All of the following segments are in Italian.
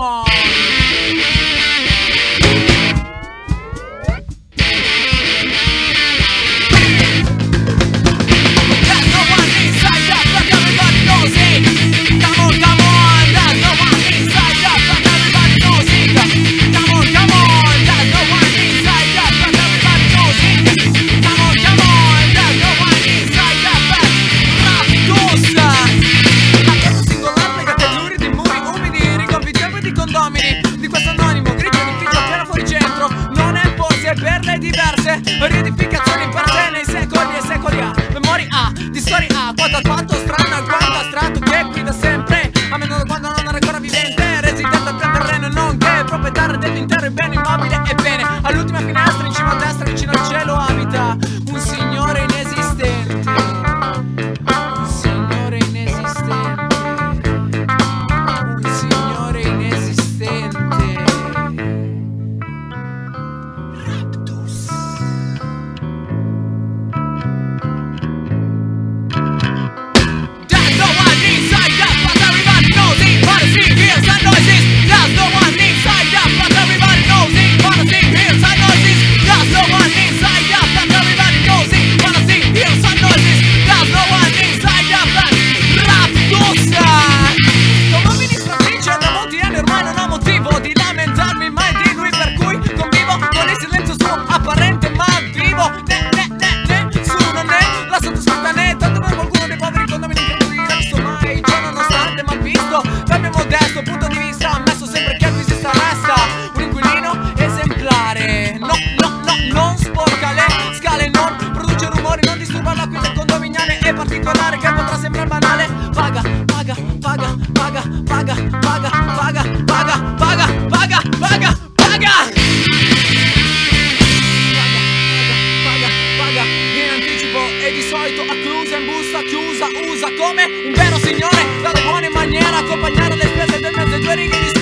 on. questo anonimo Grido di figlio appena fuori centro. Non è forse per le diverse Riedificazioni per te nei secoli e secoli A Memoria A, di storia A, quanto al fatto strano. usa, usa come un vero signore. Dalle buone maniere accompagnare le spese del mezzogiorno che gli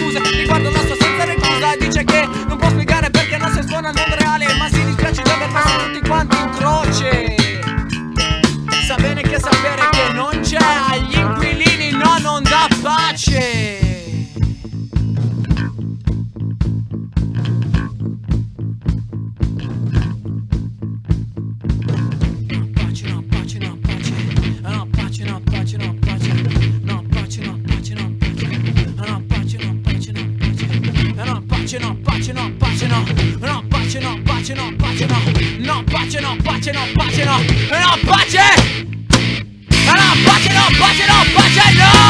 batching up, batching up, not batching up, batching up, batching up, and I'm batching, and I'm batching up, batching up, batching up.